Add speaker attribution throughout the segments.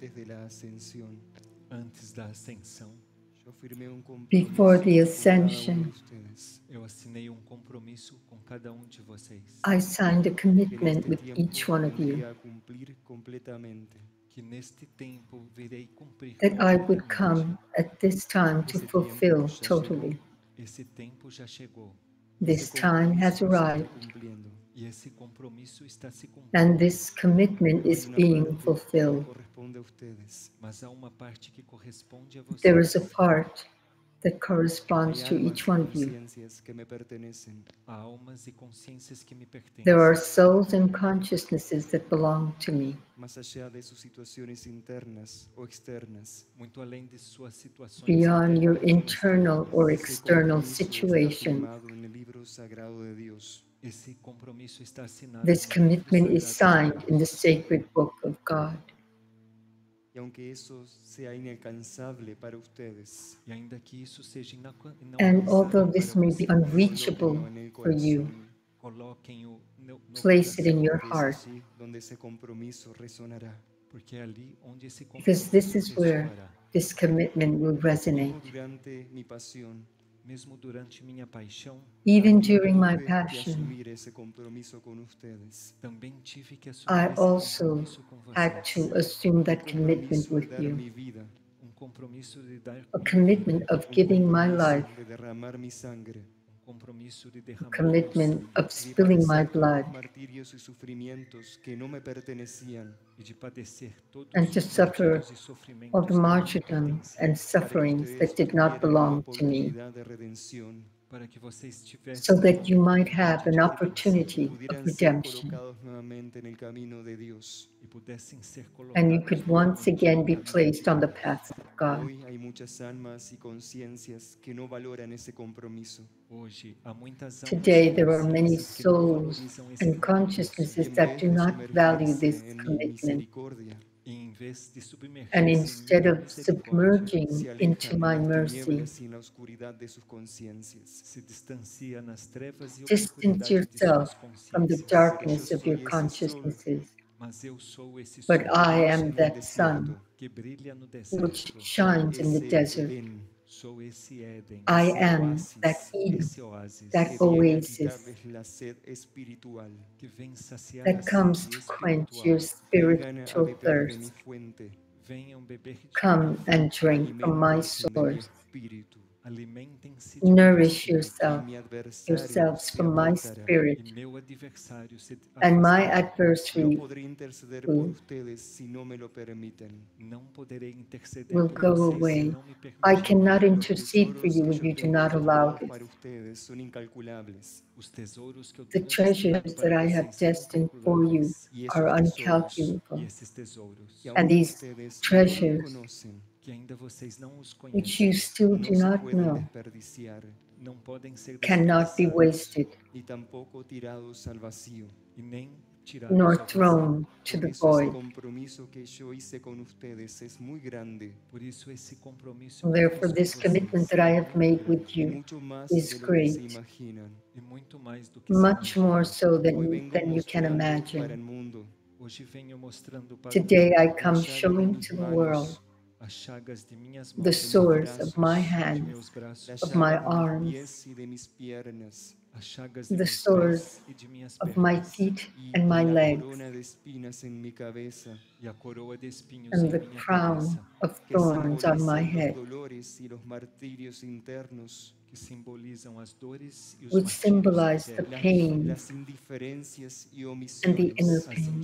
Speaker 1: Antes de la ascensión,
Speaker 2: Antes da ascensão,
Speaker 1: yo firmé un compromiso
Speaker 3: Before the
Speaker 1: con cada uno de
Speaker 3: ascension.
Speaker 1: ustedes,
Speaker 2: eu assinei um compromisso com cada um de vocês,
Speaker 3: I signed a commitment with each one of you
Speaker 1: vendría cumplir completamente
Speaker 2: que neste tempo virei cumprir
Speaker 3: that I would
Speaker 2: completamente.
Speaker 3: come at this time to fulfill totally.
Speaker 2: Esse tempo já chegou
Speaker 3: This time has
Speaker 1: compromiso
Speaker 3: arrived,
Speaker 1: cumpliendo.
Speaker 2: esse compromisso está se cumprindo.
Speaker 3: And this commitment is being fulfilled.
Speaker 1: corresponde a ustedes.
Speaker 2: Mas há uma parte que corresponde a vocês.
Speaker 3: There is a part that corresponds to each one of you.
Speaker 1: conciencias que me pertenecen.
Speaker 2: Há almas e consciências que me pertencem.
Speaker 3: There are souls and consciousnesses that belong to me.
Speaker 1: más allá de sus situaciones internas o externas.
Speaker 2: muito além de suas situações
Speaker 3: beyond your internal or external situation.
Speaker 1: Firmado en el libro sagrado de Dios.
Speaker 2: Esse compromisso está assinado.
Speaker 3: This commitment is signed in the sacred book of God.
Speaker 1: Y aunque eso sea inalcanzable para ustedes,
Speaker 2: ainda que isso seja inaca-
Speaker 3: And although this may be unreachable
Speaker 1: colóquenlo en el
Speaker 3: for you,
Speaker 1: corazón,
Speaker 2: coloquem-o no, no
Speaker 3: place it in your heart,
Speaker 1: allí donde ese compromiso resonará.
Speaker 2: porque é ali onde esse
Speaker 3: because this is where this commitment will resonate.
Speaker 1: Como durante mi pasión,
Speaker 2: Mesmo durante minha paixão,
Speaker 3: Even during my passion,
Speaker 1: asumir ese compromiso con ustedes.
Speaker 2: também tive que
Speaker 3: I also had to assume that commitment with you,
Speaker 1: mi vida,
Speaker 2: Um compromisso de dar
Speaker 3: a commitment of giving my life,
Speaker 1: de derramar mi sangre,
Speaker 2: compromisso de
Speaker 3: a commitment of spilling my
Speaker 1: padecer todos los
Speaker 3: blood,
Speaker 1: martirios y sufrimientos que no me pertenecían
Speaker 2: de padecer todos
Speaker 3: and to suffer all the
Speaker 2: que não me
Speaker 3: martyrdom and sufferings that did not belong to me,
Speaker 1: oportunidad de redención
Speaker 2: para que vocês tivessem
Speaker 3: so that you might have an opportunity of redemption.
Speaker 1: colocados nuevamente en el camino de Dios.
Speaker 2: e pudessem ser
Speaker 3: and you could once again be placed on the path of God.
Speaker 1: Hoy hay muchas almas y conciencias que no valoran ese compromiso.
Speaker 2: Hoje há muitas almas
Speaker 3: Today there are many
Speaker 2: consciências que não
Speaker 3: souls and consciousnesses that do not value this commitment.
Speaker 1: Misericordia,
Speaker 2: em vez de submergir
Speaker 3: And instead of submerging into my mercy,
Speaker 1: tinieblas y en la oscuridad de sus conciencias.
Speaker 2: se distancia nas trevas
Speaker 3: distance yourself from the darkness of your consciousnesses,
Speaker 2: Mas eu sou esse
Speaker 3: but I am that sun
Speaker 2: que brilha no
Speaker 3: which shines in the desert.
Speaker 1: Edén
Speaker 2: Sou esse Éden,
Speaker 3: I am that Eden, that
Speaker 1: que viene a
Speaker 3: oasis
Speaker 1: quitarles la sed espiritual.
Speaker 2: que vem saciar
Speaker 3: that comes to quench your spiritual
Speaker 1: beber de mi
Speaker 3: thirst.
Speaker 1: fuente
Speaker 2: Venham um beber de
Speaker 3: Come and drink from my source
Speaker 1: espíritu.
Speaker 2: Alimentem-se de
Speaker 3: Nourish yourself,
Speaker 1: y mi adversario
Speaker 3: yourselves from my spirit,
Speaker 2: meu adversário se
Speaker 3: and my adversary
Speaker 1: interceder
Speaker 3: will-
Speaker 1: por ustedes si no me lo permiten.
Speaker 2: Não poderei interceder
Speaker 3: will
Speaker 2: por
Speaker 3: go away.
Speaker 2: se não me
Speaker 3: I cannot intercede for you if you do not allow this.
Speaker 1: para ustedes son incalculables.
Speaker 2: Os tesouros que eu
Speaker 3: The treasures that I have destined for you
Speaker 2: incalculáveis.
Speaker 1: Y esos
Speaker 3: are uncalculable,
Speaker 2: esses tesouros,
Speaker 1: que
Speaker 3: And these treasures
Speaker 2: que ainda vocês não os
Speaker 3: which
Speaker 2: conhecem,
Speaker 3: you still do not know,
Speaker 1: desperdiciar,
Speaker 2: não podem ser
Speaker 3: cannot be wasted,
Speaker 1: ni tampoco tirados al vacío.
Speaker 2: e nem tirados
Speaker 3: nor thrown to the void.
Speaker 1: compromiso que yo hice con ustedes es muy grande.
Speaker 2: Por isso esse compromisso
Speaker 3: Therefore, this commitment that I have made with you is
Speaker 1: de lo que se
Speaker 3: great.
Speaker 2: e muito mais do que
Speaker 3: much more so than you, than you can
Speaker 1: mostrando para el
Speaker 3: imagine.
Speaker 1: mundo.
Speaker 2: Hoje venho mostrando para
Speaker 3: Today I come
Speaker 1: as llagas de
Speaker 3: showing to the world
Speaker 2: as chagas de minhas
Speaker 3: the
Speaker 2: mãos,
Speaker 3: sores of my hands,
Speaker 2: meus braços,
Speaker 1: las
Speaker 3: of my arms,
Speaker 1: pies y de mis piernas,
Speaker 2: as chagas de
Speaker 3: the sores
Speaker 2: pés de minhas
Speaker 3: of my feet and my legs,
Speaker 1: corona de espinas en mi cabeza,
Speaker 2: a coroa de espinhos
Speaker 3: and the crown of thorns on my head,
Speaker 1: los dolores y los martirios internos,
Speaker 2: que simbolizam as dores os
Speaker 3: which symbolize the pain,
Speaker 1: las indiferencias y
Speaker 3: and the inner pain,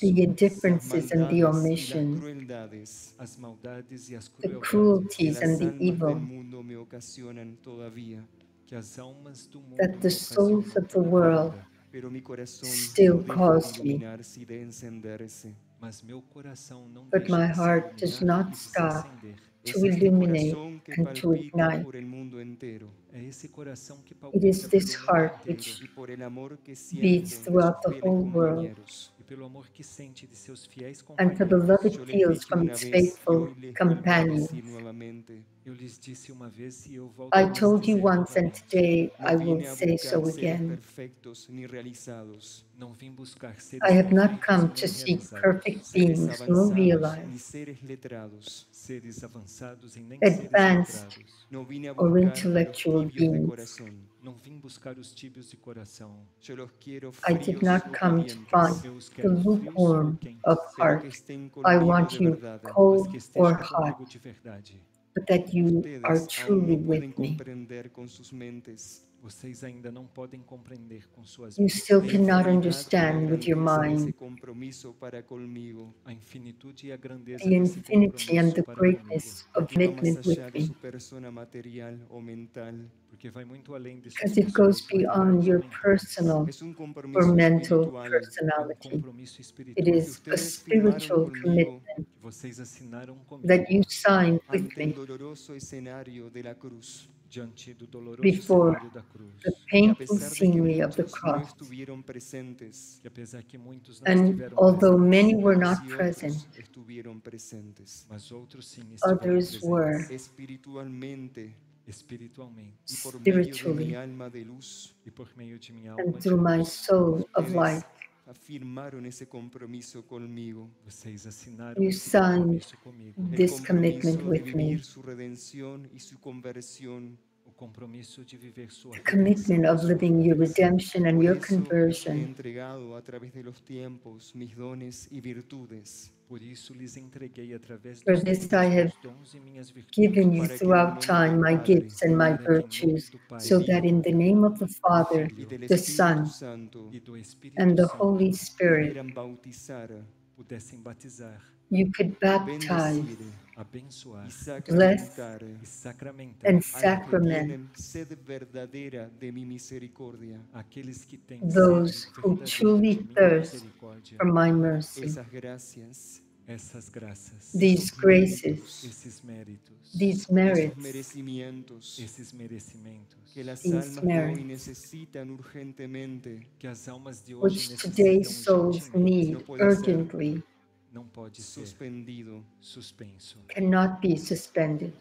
Speaker 3: the indifferences and the omissions,
Speaker 1: crueldades
Speaker 2: as maldades as
Speaker 3: the cruelties and the evil
Speaker 1: mundo me ocasionan todavía.
Speaker 2: que as almas do mundo
Speaker 3: that the souls of the world
Speaker 2: ainda.
Speaker 1: Pero mi corazón
Speaker 3: still
Speaker 1: no deja
Speaker 3: cause me.
Speaker 1: iluminarse y de encenderse.
Speaker 2: Mas meu coração não
Speaker 3: But my heart does not
Speaker 2: de se
Speaker 3: stop to illuminate
Speaker 1: corazón
Speaker 3: and to ignite.
Speaker 1: por el mundo entero
Speaker 2: É esse coração que
Speaker 3: It
Speaker 2: palpita
Speaker 3: is this heart which
Speaker 1: y por el amor que
Speaker 3: beats throughout the whole world.
Speaker 1: Compañeros.
Speaker 2: pelo amor que sente de seus fiéis
Speaker 3: and for the love it feels from its faithful companions.
Speaker 1: decir nuevamente,
Speaker 2: Eu lhes disse uma vez e eu volto
Speaker 3: I told you once, and today I will say so again.
Speaker 1: realizados,
Speaker 2: Não vim buscar
Speaker 3: I have not come to seek perfect beings nor realized,
Speaker 1: seres
Speaker 2: avançados nem
Speaker 3: Advanced
Speaker 2: seres letrados.
Speaker 1: No vine a
Speaker 3: or
Speaker 1: buscar a los
Speaker 3: intellectual beings. I did not come to find the lukewarm of heart. I want you cold or hot, but that you are truly with me.
Speaker 2: Vocês ainda não podem compreender com suas
Speaker 3: you still cannot understand with your mind.
Speaker 2: a infinitude e a grandeza
Speaker 3: the infinity and the greatness of commitment with me.
Speaker 1: Su persona material o mental.
Speaker 2: porque vai muito além de suas
Speaker 3: Because it goes beyond your personal
Speaker 1: Es un compromiso
Speaker 3: or mental
Speaker 1: espiritual
Speaker 2: É um
Speaker 3: personality.
Speaker 2: compromisso
Speaker 3: It
Speaker 2: espiritual
Speaker 3: is a spiritual commitment
Speaker 2: que vocês assinaram comigo
Speaker 3: that you signed with me.
Speaker 1: doloroso escenario de la cruz.
Speaker 2: diante do doloroso
Speaker 3: Before
Speaker 2: cenário da cruz.
Speaker 3: The painful
Speaker 1: pesar de que
Speaker 3: scenery of the cross.
Speaker 1: estuvieron presentes,
Speaker 2: Que apesar que muitos não
Speaker 3: And although many were not present,
Speaker 1: estuvieron presentes.
Speaker 2: mas outros sim estiveram
Speaker 3: others
Speaker 2: presentes
Speaker 3: were.
Speaker 1: Espiritualmente
Speaker 2: espiritualmente
Speaker 1: y por medio de mi
Speaker 3: Spiritually.
Speaker 1: alma de luz,
Speaker 2: por meio de minha alma
Speaker 3: and through my soul of light.
Speaker 1: afirmaron ese compromiso conmigo.
Speaker 2: Vocês assinaram
Speaker 3: You
Speaker 2: esse
Speaker 3: signed
Speaker 2: compromisso comigo.
Speaker 3: This
Speaker 1: compromiso
Speaker 3: commitment
Speaker 1: de
Speaker 3: with me.
Speaker 1: vivir su redención y su conversión.
Speaker 2: O compromisso de viver sua
Speaker 3: The commitment of living your redemption and
Speaker 1: Por
Speaker 3: your conversion.
Speaker 1: Entregado a través de los tiempos mis dones y virtudes.
Speaker 2: Por isso lhes entreguei através
Speaker 3: For this I have
Speaker 2: meus dons minhas virtudes.
Speaker 3: Given you throughout time my gifts and my
Speaker 2: para que em nome
Speaker 3: virtues, so that in the name of the Father, the Son,
Speaker 1: Santo
Speaker 2: do Espírito
Speaker 3: and the Holy Spirit,
Speaker 1: pudieran bautizar,
Speaker 2: pudessem batizar,
Speaker 3: you could baptize
Speaker 1: bendecir
Speaker 2: abençoar
Speaker 1: y sacramentar
Speaker 2: sacramentar.
Speaker 3: and
Speaker 1: a los que
Speaker 3: sacrament
Speaker 1: tienen sed verdadera de mi misericordia.
Speaker 2: aqueles que têm
Speaker 3: those who truly thirst for my mercy.
Speaker 1: Esas gracias,
Speaker 2: essas graças,
Speaker 3: These graces,
Speaker 1: méritos,
Speaker 2: esses méritos,
Speaker 3: these merits,
Speaker 1: merecimientos.
Speaker 2: Esses merecimentos.
Speaker 1: Que las
Speaker 3: these
Speaker 1: almas de hoy
Speaker 3: merits,
Speaker 1: necesitan urgentemente.
Speaker 2: Que as almas de hoje
Speaker 3: which today's
Speaker 2: necessitam
Speaker 3: souls need
Speaker 1: No puede ser.
Speaker 3: urgently,
Speaker 2: não pode ser
Speaker 1: suspendido.
Speaker 2: suspenso.
Speaker 3: cannot be suspended.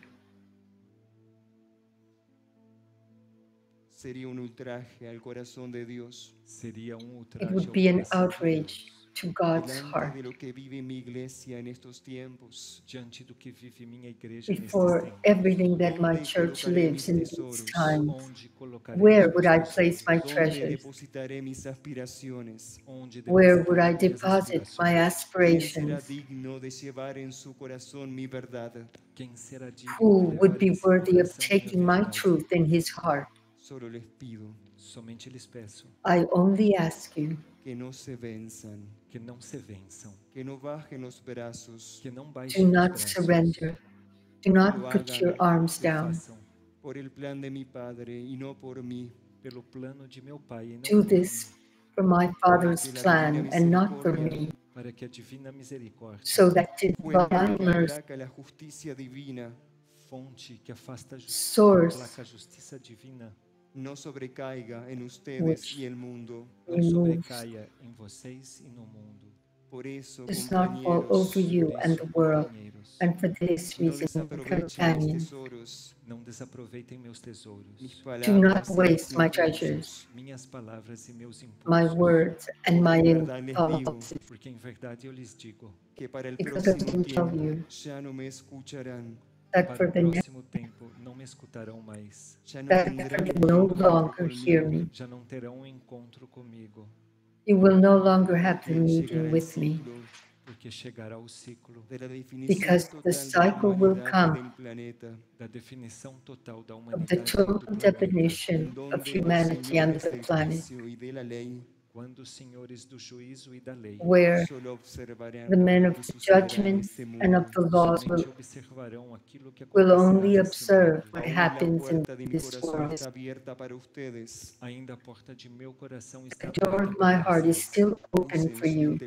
Speaker 1: Sería un ultraje al corazón de Dios
Speaker 2: Seria um
Speaker 3: It
Speaker 2: ultraje
Speaker 3: would
Speaker 2: ao
Speaker 3: be an
Speaker 2: coração de
Speaker 3: outrage
Speaker 2: Deus.
Speaker 3: To God's heart
Speaker 1: de lo que vive mi iglesia en estos tiempos.
Speaker 2: diante do que vive minha igreja nesses
Speaker 3: before everything that my church lives in these times. Where would I place my treasures?
Speaker 1: depositaré mis aspiraciones?
Speaker 2: Onde
Speaker 3: Where would I deposit my
Speaker 2: aspirações?
Speaker 1: ¿Quién será
Speaker 3: aspirations?
Speaker 1: digno de llevar en su corazón mi verdad?
Speaker 2: Quem será digno
Speaker 3: Who would be worthy of taking my truth in his heart?
Speaker 1: Solo les pido
Speaker 2: Somente lhes peço
Speaker 3: I only ask you
Speaker 1: que
Speaker 2: não se vençam,
Speaker 1: que no bajen los brazos
Speaker 2: que não baixem
Speaker 3: do
Speaker 2: os
Speaker 3: not
Speaker 2: braços,
Speaker 3: surrender. Do not put your arms down.
Speaker 1: por el plan de mi Padre y no por mí.
Speaker 2: pelo plano de meu Pai e não
Speaker 3: Do
Speaker 2: por
Speaker 3: this
Speaker 2: mim,
Speaker 3: for my Father's plan and not for me,
Speaker 2: para que a divina misericórdia,
Speaker 3: so that divine mercy
Speaker 1: la justicia divina
Speaker 2: fonte que afasta a justiça, a justiça divina,
Speaker 1: no sobrecaiga en ustedes y el mundo.
Speaker 2: não
Speaker 3: removes
Speaker 2: sobrecaia em vocês e no mundo.
Speaker 1: Por eso,
Speaker 3: does not fall
Speaker 1: compañeros,
Speaker 3: over you
Speaker 2: Por
Speaker 3: and
Speaker 2: isso,
Speaker 3: the world.
Speaker 2: companheiros,
Speaker 3: And for this
Speaker 1: no
Speaker 3: reason,
Speaker 1: desaprovechen mis
Speaker 3: companions,
Speaker 1: tesoros,
Speaker 2: não desaproveitem meus tesouros,
Speaker 1: mis
Speaker 3: do
Speaker 1: palabras
Speaker 3: not
Speaker 1: y mis
Speaker 3: waste my
Speaker 1: impulsos.
Speaker 3: treasures,
Speaker 2: minhas palavras e meus impulsos.
Speaker 3: my words, and my
Speaker 1: Verdad les digo,
Speaker 3: impulses.
Speaker 2: Porque em verdade eu lhes digo,
Speaker 1: que para el
Speaker 3: Because I
Speaker 1: próximo
Speaker 3: can tell
Speaker 1: tiempo
Speaker 3: you
Speaker 1: ya no me escucharán,
Speaker 3: That for the next,
Speaker 2: próximo tempo não me escutarão mais,
Speaker 1: ya no
Speaker 3: that you will no longer hear me.
Speaker 2: já não terão um encontro comigo,
Speaker 3: You will no longer have the meeting with me.
Speaker 2: porque chegará o ciclo
Speaker 1: de la definición
Speaker 3: Because the cycle will come.
Speaker 1: del planeta,
Speaker 2: da definição total da
Speaker 3: of the
Speaker 2: humanidade do
Speaker 3: total definition of humanity and the planet, where the men of
Speaker 1: the
Speaker 3: judgment and of the
Speaker 2: law
Speaker 3: will, will only observe what happens in this world. The door of my heart is still open for you.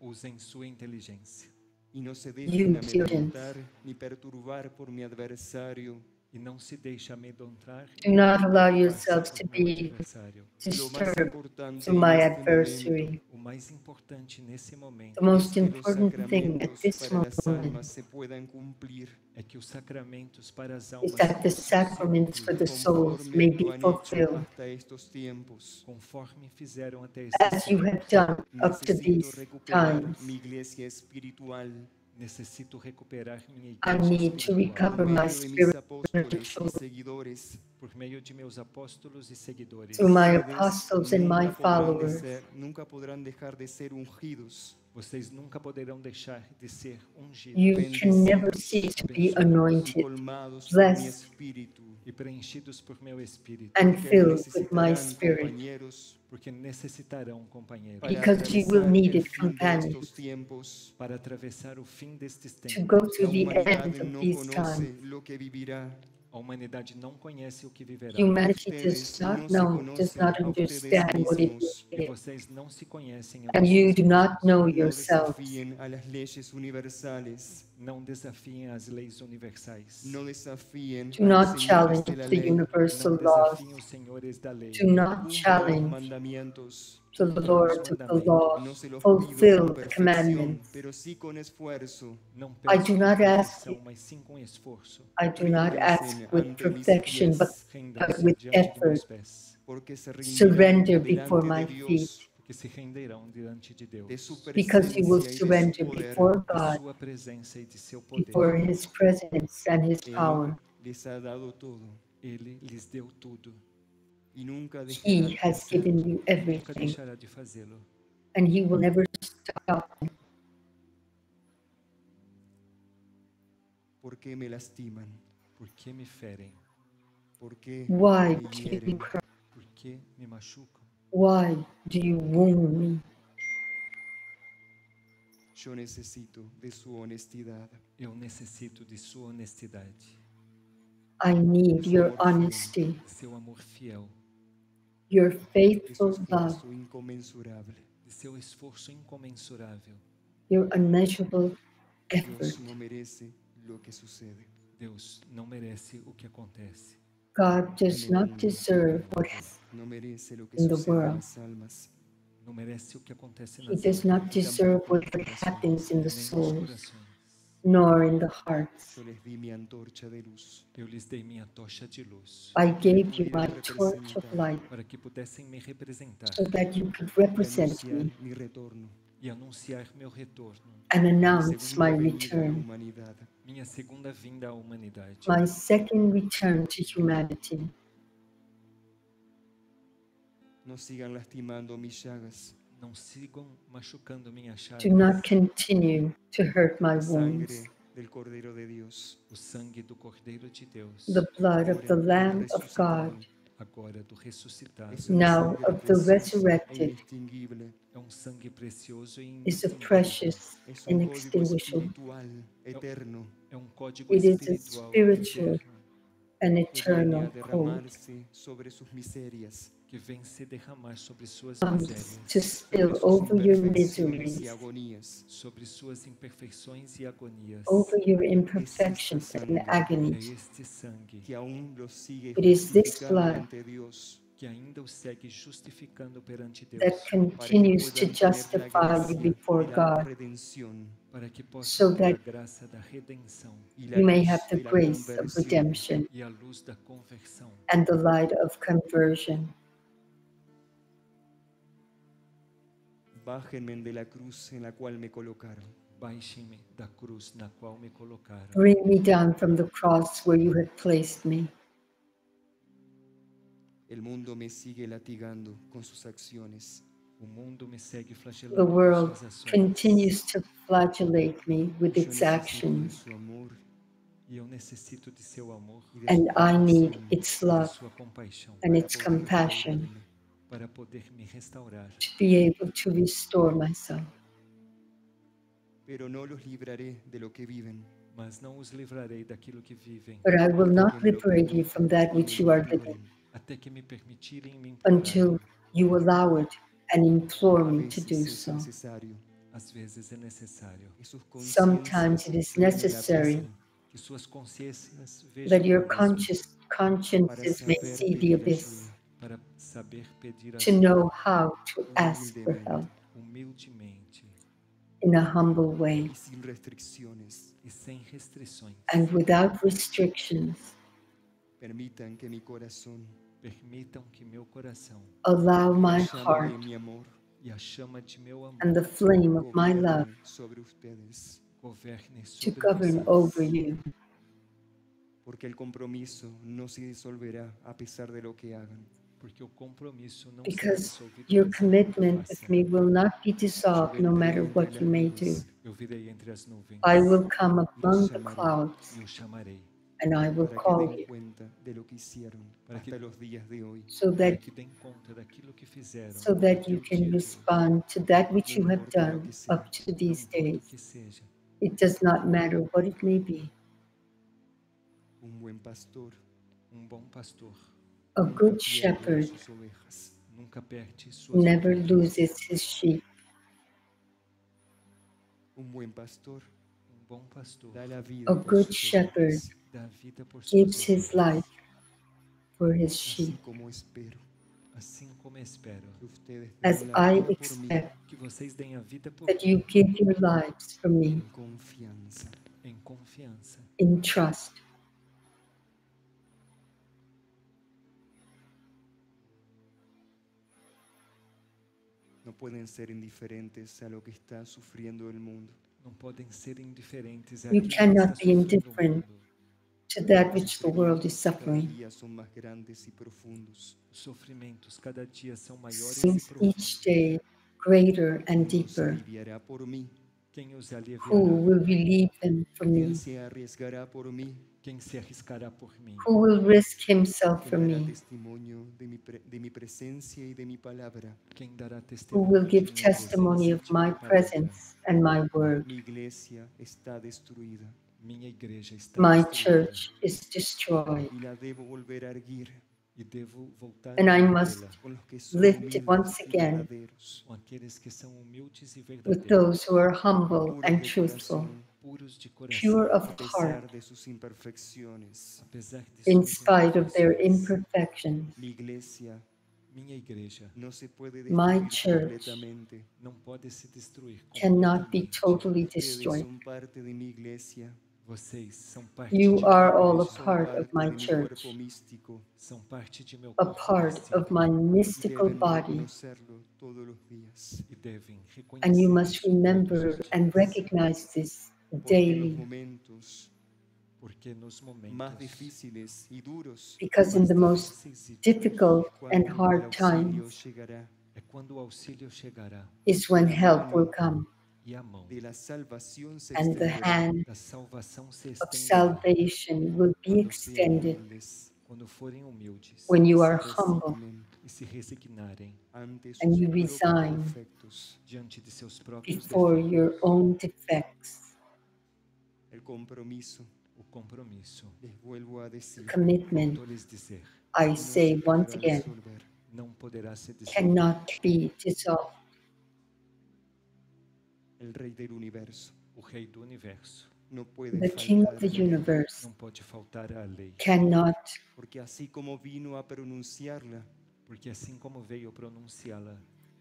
Speaker 2: Usem sua inteligência.
Speaker 1: E não se
Speaker 3: deixem
Speaker 1: amedrontar nem perturbar por meu adversário.
Speaker 2: E não se deixe amedrontar
Speaker 3: Do not allow
Speaker 2: e
Speaker 3: yourselves
Speaker 2: passar
Speaker 3: to
Speaker 2: por meu
Speaker 3: be
Speaker 2: adversário.
Speaker 1: Lo más
Speaker 3: disturbed
Speaker 1: importante
Speaker 3: to
Speaker 1: en
Speaker 3: my
Speaker 1: este
Speaker 3: adversary.
Speaker 2: O mais importante nesse momento
Speaker 3: The most
Speaker 1: momento es que los
Speaker 3: important thing at
Speaker 1: sacramentos
Speaker 3: this
Speaker 1: para las
Speaker 3: moment
Speaker 1: almas se puedan cumplir
Speaker 2: é que os sacramentos para as almas
Speaker 3: is that the
Speaker 2: se
Speaker 3: sacraments for the souls
Speaker 1: conforme
Speaker 3: may
Speaker 1: lo
Speaker 3: be
Speaker 1: han hecho
Speaker 3: fulfilled
Speaker 1: hasta estos tiempos.
Speaker 2: conforme fizeram até
Speaker 3: as
Speaker 2: esses
Speaker 3: you have done up to
Speaker 1: Necesito
Speaker 3: these
Speaker 1: recuperar
Speaker 3: times.
Speaker 1: mi iglesia espiritual
Speaker 2: Necessito recuperar minha
Speaker 3: I
Speaker 2: igreja
Speaker 3: need to
Speaker 2: espiritual
Speaker 3: recover
Speaker 1: por
Speaker 3: my
Speaker 1: medio de mis
Speaker 3: spirit
Speaker 1: apóstoles y seguidores.
Speaker 2: por meio de meus apóstolos e seguidores.
Speaker 3: through my apostles and my followers.
Speaker 1: nunca podrán dejar de ser ungidos,
Speaker 2: Vocês nunca poderão deixar de ser ungidos
Speaker 3: You can never cease to be anointed blessed,
Speaker 2: e preenchidos por meu espírito,
Speaker 3: and filled with my spirit.
Speaker 2: porque necessitarão companheiros
Speaker 3: Because you will need it, companions.
Speaker 2: para atravessar o fim destes
Speaker 3: to
Speaker 2: tempos.
Speaker 3: go
Speaker 1: La
Speaker 3: to the end of these times.
Speaker 1: Conoce lo que vivirá.
Speaker 2: A humanidade não conhece o que viverá.
Speaker 3: Humanity
Speaker 1: Ustedes
Speaker 3: does
Speaker 1: no
Speaker 3: not
Speaker 1: se
Speaker 3: know, does
Speaker 1: conocen
Speaker 3: not
Speaker 1: a ustedes
Speaker 3: understand what it
Speaker 1: mismos.
Speaker 2: E
Speaker 3: is.
Speaker 2: vocês não se conhecem a
Speaker 3: And you
Speaker 2: vocês
Speaker 3: do not know
Speaker 1: No
Speaker 3: yourselves.
Speaker 1: desafíen a las leyes universales.
Speaker 2: Não desafiem as leis universais.
Speaker 1: No desafíen
Speaker 3: Do
Speaker 1: a
Speaker 3: not
Speaker 1: los señores
Speaker 3: challenge
Speaker 1: de la
Speaker 3: the
Speaker 1: ley.
Speaker 3: universal
Speaker 2: Não
Speaker 3: laws.
Speaker 2: desafiem os senhores da lei.
Speaker 3: Do not
Speaker 1: Cumplan los
Speaker 3: challenge
Speaker 1: mandamientos.
Speaker 3: To the Lord, to the law.
Speaker 1: No se los
Speaker 3: Fulfill the
Speaker 1: perfección,
Speaker 3: commandments.
Speaker 1: pero sí con esfuerzo.
Speaker 2: Não
Speaker 3: I do not ask
Speaker 2: perfeição,
Speaker 3: you-
Speaker 2: mas sim com esforço.
Speaker 3: I do not ask with perfection, but
Speaker 2: Rendam-se
Speaker 3: with
Speaker 2: diante de meus
Speaker 3: effort.
Speaker 2: pés,
Speaker 1: Porque se rendirán
Speaker 3: surrender before my feet.
Speaker 2: porque se renderão diante de Deus.
Speaker 1: de su
Speaker 3: Because you will
Speaker 1: presencia y de su
Speaker 3: surrender before God,
Speaker 2: sua presença de seu poder.
Speaker 3: before His presence and His
Speaker 1: Él
Speaker 3: power.
Speaker 1: Y nunca
Speaker 3: He has given you everything,
Speaker 2: de
Speaker 3: and He will never stop.
Speaker 1: ¿Por qué me lastiman?
Speaker 2: Por que me ferem?
Speaker 1: ¿Por qué
Speaker 3: Why
Speaker 1: me
Speaker 3: do you
Speaker 1: hieren?
Speaker 3: cry?
Speaker 2: Por que me machucam?
Speaker 3: Why do you wound me?
Speaker 1: Yo necesito de su honestidad.
Speaker 2: Eu necessito de sua honestidade,
Speaker 3: I need your honesty,
Speaker 2: seu amor fiel,
Speaker 3: your faithful love,
Speaker 2: de seu esforço incomensurável.
Speaker 3: your unmeasurable
Speaker 1: Dios
Speaker 3: effort.
Speaker 1: no merece lo que sucede.
Speaker 2: Deus não merece o que acontece.
Speaker 3: God does not deserve what
Speaker 1: No merece lo que
Speaker 3: in the world.
Speaker 1: las almas.
Speaker 2: Não merece o que acontece
Speaker 3: He does not deserve what happens in the souls. Nor in the hearts.
Speaker 1: Yo les di mi antorcha de luz.
Speaker 2: Eu lhes dei minha tocha de luz,
Speaker 3: I gave you my torch of light
Speaker 2: para que pudessem me representar
Speaker 3: so that you could represent me
Speaker 1: mi retorno.
Speaker 2: e anunciar meu retorno,
Speaker 3: and announce
Speaker 1: segunda
Speaker 3: my return,
Speaker 1: humanidad.
Speaker 2: minha segunda vinda à humanidade.
Speaker 3: my second return to humanity.
Speaker 1: Lastimando mis.
Speaker 2: Não sigam machucando minhas chagas.
Speaker 3: Do not continue to hurt my wounds.
Speaker 1: del Cordero de Dios.
Speaker 2: O sangue do Cordeiro de Deus,
Speaker 3: The blood of the Lamb of God,
Speaker 2: agora do ressuscitado,
Speaker 3: now of the resurrected,
Speaker 2: um precioso e
Speaker 3: is a precious,
Speaker 1: Es un
Speaker 3: inextinguishable,
Speaker 1: espiritual, eterno,
Speaker 2: É um código
Speaker 3: It is a spiritual and
Speaker 1: que viene a
Speaker 3: eternal code.
Speaker 1: Derramarse sobre sus miserias,
Speaker 2: que vem se derramar sobre suas
Speaker 3: comes to
Speaker 1: sobre
Speaker 3: spill over your miseries,
Speaker 1: y agonías.
Speaker 2: sobre suas imperfeições e agonias.
Speaker 3: over your imperfections and agonies.
Speaker 2: este sangue
Speaker 1: que aún sigue
Speaker 3: It is this blood
Speaker 2: que ainda o segue justificando perante Deus,
Speaker 3: that continues to
Speaker 1: puedan tener la
Speaker 3: justify you before God,
Speaker 2: para que possa
Speaker 3: so that
Speaker 2: graça da redenção
Speaker 3: you may have the grace of redemption
Speaker 2: e a luz da conversão.
Speaker 3: and the light of conversion.
Speaker 1: Bájenme de la cruz en la cual me colocaron.
Speaker 2: Baixe-me da cruz na qual me colocaram.
Speaker 3: Bring me down from the cross where you have placed me.
Speaker 1: El mundo me sigue latigando con sus acciones.
Speaker 2: O mundo me segue
Speaker 3: The world
Speaker 2: suas ações.
Speaker 3: continues to flagellate me with its actions,
Speaker 2: E eu necessito de seu amor,
Speaker 3: and I need its love and its
Speaker 1: poder
Speaker 3: compassion
Speaker 1: restaurarme.
Speaker 2: Para poder me restaurar.
Speaker 3: to be able to restore myself.
Speaker 1: Pero no los libraré de lo que viven.
Speaker 2: Mas não os livrarei daquilo que vivem,
Speaker 3: But I will not
Speaker 1: que me lo
Speaker 3: liberate you from that which you are living
Speaker 2: até que me permitirem me implorar.
Speaker 3: until you allow it and implore me to do so.
Speaker 1: necesario
Speaker 2: Às vezes é necessário
Speaker 3: Sometimes it is necessary
Speaker 2: que suas consciências vejam
Speaker 3: that your
Speaker 2: o
Speaker 3: conscious consciences may see the abyss,
Speaker 1: ayuda
Speaker 2: para saber pedir
Speaker 3: to know how to ask for help in a humble way
Speaker 1: y sin restricciones.
Speaker 2: sem restrições.
Speaker 3: and without restrictions.
Speaker 1: Permitan que mi corazón,
Speaker 2: Permitam que meu coração
Speaker 3: Allow my
Speaker 1: la llama de
Speaker 3: heart
Speaker 1: mi amor,
Speaker 2: a chama de meu amor
Speaker 3: and the flame of my love
Speaker 1: gobiernen sobre ustedes.
Speaker 2: governe
Speaker 3: to govern over you,
Speaker 1: Porque el compromiso no se disolverá a pesar de lo que hagan.
Speaker 2: Porque o compromisso não será
Speaker 3: because your
Speaker 2: apesar do que
Speaker 3: commitment with me will not be dissolved no matter what you may do.
Speaker 1: nubes
Speaker 2: Eu virei entre as nuvens
Speaker 3: I will come among the clouds and I will call you
Speaker 1: cuenta de lo que hicieron
Speaker 2: Para que-
Speaker 1: hasta los días de hoy.
Speaker 3: so that
Speaker 2: que deem conta daquilo que fizeram,
Speaker 3: so that you can
Speaker 2: dia de hoje.
Speaker 3: respond to that which you have done up to these
Speaker 2: Não importa o
Speaker 3: days. It does not matter what it may be.
Speaker 1: Un buen pastor
Speaker 2: um bom pastor
Speaker 3: A good shepherd
Speaker 1: sus ovejas.
Speaker 2: nunca perde suas
Speaker 3: never loses his sheep.
Speaker 1: Un buen pastor
Speaker 2: Um bom pastor
Speaker 1: da la vida
Speaker 3: A good shepherd
Speaker 1: ovejas,
Speaker 2: dá a vida por suas
Speaker 3: Gives his life for his sheep,
Speaker 1: como espero
Speaker 2: assim como espero
Speaker 1: que ustedes
Speaker 3: as I
Speaker 1: vida por mí
Speaker 3: expect
Speaker 2: que vocês deem a vida por
Speaker 3: that you give your lives for me
Speaker 1: en confianza.
Speaker 2: em confiança,
Speaker 3: in trust.
Speaker 1: Pueden ser indiferentes a lo que está sufriendo el mundo.
Speaker 2: não podem ser indiferentes
Speaker 3: You
Speaker 2: àquilo que
Speaker 3: cannot
Speaker 2: está
Speaker 3: be
Speaker 2: sofrendo o
Speaker 3: indifferent.
Speaker 2: mundo.
Speaker 3: To that which
Speaker 1: Sus
Speaker 3: the world is
Speaker 1: sufrimientos cada
Speaker 3: suffering,
Speaker 1: día son más grandes y profundos.
Speaker 2: Os sofrimentos cada dia são maiores
Speaker 3: seems
Speaker 2: e profundos.
Speaker 3: each day greater and
Speaker 1: ¿Quién los
Speaker 3: deeper.
Speaker 1: aliviará por mí?
Speaker 2: Quem os aliviará?
Speaker 3: Who will relieve them for me?
Speaker 1: ¿Quién se arriesgará por mí?
Speaker 2: Quem se arriscará por mim?
Speaker 3: Who will risk himself for me?
Speaker 1: testimonio de mi, de mi presencia y de mi palabra?
Speaker 2: Quem dará
Speaker 3: Who
Speaker 2: testemunho
Speaker 3: will give testimony of my presence and my word?
Speaker 1: Mi iglesia está destruida
Speaker 2: Minha igreja está
Speaker 3: My
Speaker 2: destruída
Speaker 3: church is destroyed,
Speaker 1: y la debo volver a erguir
Speaker 2: e devo voltar
Speaker 3: and I must
Speaker 1: con los que son
Speaker 3: lift
Speaker 1: humildes
Speaker 3: it once
Speaker 1: y
Speaker 3: again
Speaker 1: verdaderos,
Speaker 2: com aqueles que são humildes e
Speaker 3: with
Speaker 2: verdadeiros,
Speaker 3: those who are humble
Speaker 1: puros
Speaker 3: and
Speaker 1: de
Speaker 3: truthful,
Speaker 1: corazón,
Speaker 2: puros de coração,
Speaker 3: pure of heart,
Speaker 1: de sus imperfecciones.
Speaker 2: apesar de
Speaker 3: in spite of their
Speaker 2: imperfeições.
Speaker 3: imperfections.
Speaker 1: Mi iglesia
Speaker 2: Minha igreja
Speaker 1: no se puede
Speaker 3: My church
Speaker 1: completamente.
Speaker 2: não pode se destruir.
Speaker 3: cannot be totally destroyed.
Speaker 1: son parte de mi iglesia.
Speaker 2: Vocês são parte
Speaker 3: You are all a part of my church,
Speaker 1: cuerpo místico.
Speaker 2: são parte de meu
Speaker 3: a part of my mystical body,
Speaker 1: reconocerlo todos los días.
Speaker 2: devem
Speaker 3: and you must remember and recognize this
Speaker 1: Porque en los
Speaker 3: daily.
Speaker 1: momentos
Speaker 2: porque nos momentos
Speaker 1: más difíciles y duros
Speaker 3: Because in the most difficult and hard times
Speaker 1: llegará
Speaker 2: é quando o auxílio chegará
Speaker 3: is when help will come,
Speaker 2: a mão
Speaker 1: de la salvación se
Speaker 3: and the hand
Speaker 2: da salvação se
Speaker 3: of salvation will be extended
Speaker 1: humildes
Speaker 2: quando forem humildes
Speaker 3: when you are humble
Speaker 1: resignen
Speaker 2: se resignarem
Speaker 1: ante sus
Speaker 3: and you resign
Speaker 1: defectos.
Speaker 2: diante de seus próprios
Speaker 3: before your own defects.
Speaker 1: El compromiso,
Speaker 2: O compromisso,
Speaker 1: les vuelvo a decir,
Speaker 3: Commitment, I
Speaker 1: no
Speaker 3: say once again, cannot be dissolved.
Speaker 1: El rey del universo.
Speaker 2: O rei do universo.
Speaker 1: No puede
Speaker 3: The King of the
Speaker 1: a ley,
Speaker 3: universe
Speaker 2: não pode faltar à lei,
Speaker 3: cannot,
Speaker 1: porque así como vino a pronunciarla
Speaker 2: porque assim como veio pronunciá-la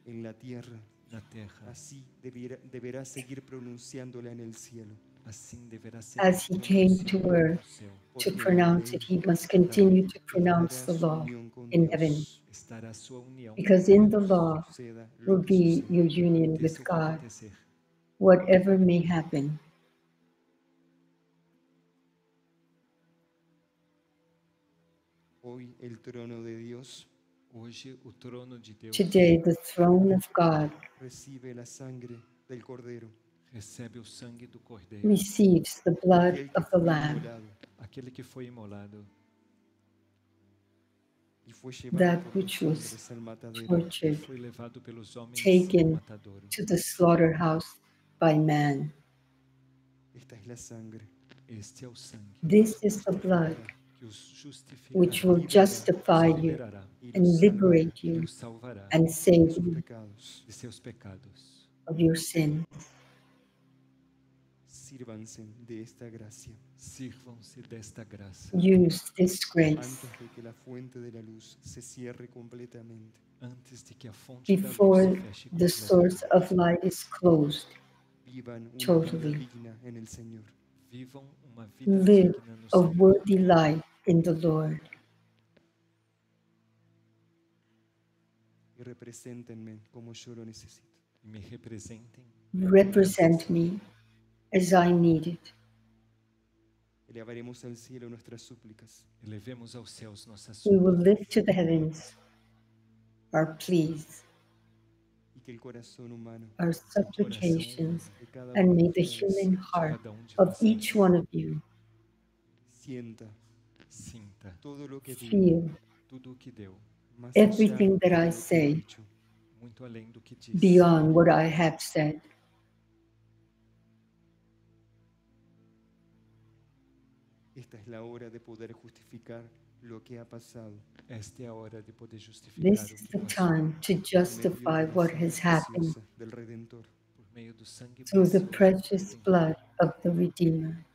Speaker 1: en la tierra,
Speaker 2: na terra,
Speaker 1: así debiera- deberá seguir pronunciándola en el cielo.
Speaker 2: Assim deverá ser
Speaker 3: As he came to earth to pronounce it, he must continue to pronounce the law in heaven,
Speaker 2: Estará a sua união
Speaker 3: because in the law will be your union with God, whatever may happen.
Speaker 1: Hoy el trono de Dios
Speaker 2: Hoje o trono de Deus
Speaker 3: Today, the throne of God
Speaker 1: recibe la sangre del cordero.
Speaker 2: recebe o sangue do cordeiro,
Speaker 3: receives the blood of the Lamb
Speaker 2: aquele que foi imolado
Speaker 1: y fue llevado
Speaker 3: That which was
Speaker 1: hombres al matadero.
Speaker 3: tortured
Speaker 2: foi levado pelos homens
Speaker 3: Taken to the slaughterhouse by man.
Speaker 1: Esta es la sangre
Speaker 2: Este é o sangue
Speaker 3: This is the blood
Speaker 2: que os justificará
Speaker 3: which will justify you and liberate you and save you
Speaker 1: pecados.
Speaker 2: de seus pecados.
Speaker 3: of your sin.
Speaker 1: Sírvanse de esta gracia
Speaker 2: Sirvam-se desta graça
Speaker 3: Use this grace
Speaker 1: antes de que la fuente de la luz se cierre completamente.
Speaker 2: antes de que a fonte da
Speaker 3: before
Speaker 2: luz se feche
Speaker 3: the source of light is closed.
Speaker 1: Vivan una
Speaker 3: Totally.
Speaker 1: vida digna en el Señor.
Speaker 2: Vivam uma vida
Speaker 3: Live
Speaker 2: digna no
Speaker 3: a
Speaker 2: Senhor.
Speaker 3: worthy life in the Lord
Speaker 1: y represéntenme como yo lo necesito.
Speaker 2: e me representem.
Speaker 3: represent me as I need it.
Speaker 1: Elevaremos al cielo nuestras súplicas
Speaker 2: Elevemos aos céus nossas
Speaker 3: We will lift to the heavens our pleas,
Speaker 1: y que el corazón humano
Speaker 3: our supplications,
Speaker 1: de
Speaker 3: and
Speaker 1: uno
Speaker 3: may the human heart
Speaker 2: um
Speaker 3: of each one of you
Speaker 1: sienta
Speaker 2: sinta
Speaker 1: todo lo que
Speaker 3: feel
Speaker 2: tudo o que deu,
Speaker 3: everything that I
Speaker 1: lo que he
Speaker 3: say
Speaker 2: muito além do que disse.
Speaker 3: beyond what I have said.
Speaker 1: Esta es la hora de poder justificar lo que ha pasado.
Speaker 2: Esta é a hora de poder justificar
Speaker 3: This is the time to justify what has happened
Speaker 1: del Redentor.
Speaker 2: por meio do sangue
Speaker 3: through the precious blood of the Redeemer.